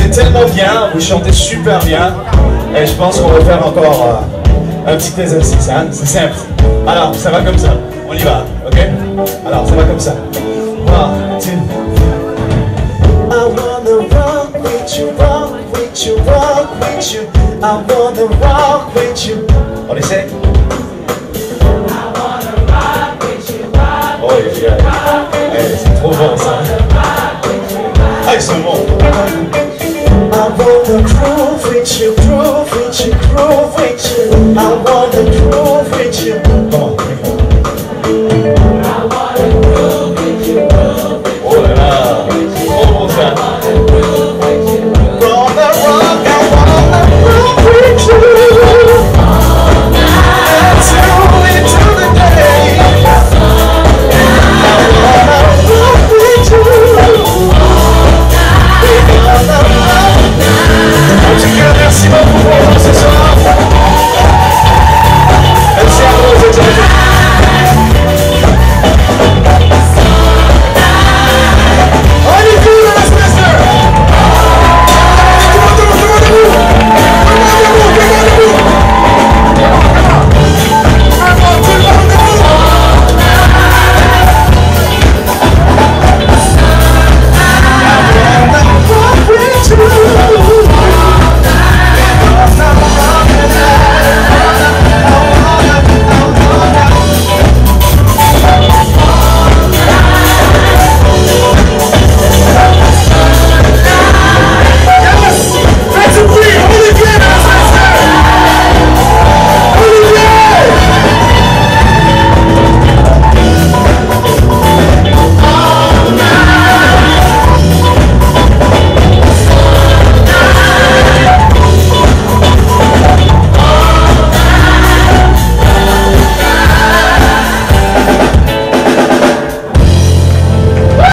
c'est tellement bien, vous chantez super bien, et je pense qu'on va faire encore euh, un petit exercice, hein, c'est simple. Alors, ça va comme ça, on y va, ok? Alors, ça va comme ça. One, I wanna with you. I wanna with you. On essaie? Oh. Eh, c'est trop bon ça. Ah, ils sont I wanna groove with you, groove with you, groove with you. I wanna